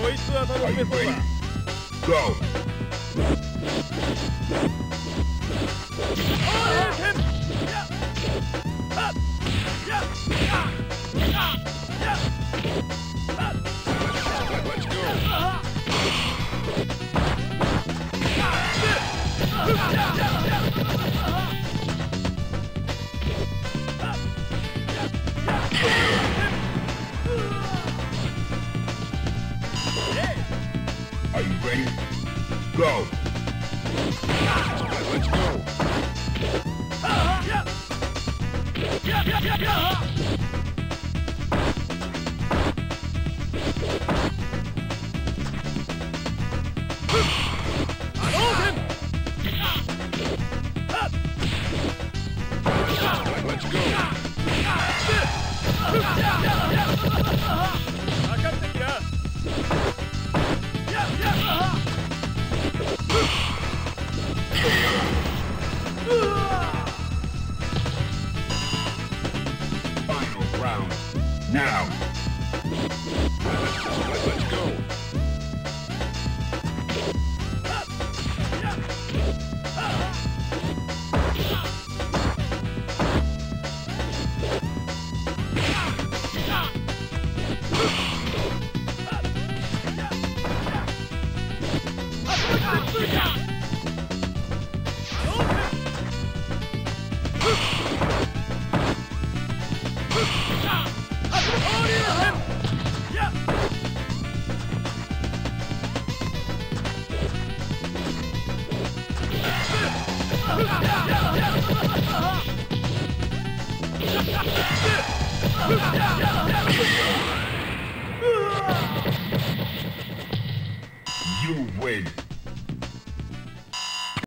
こいつは頼めそうだ。Are you ready? Go. Let's go. Now. You win.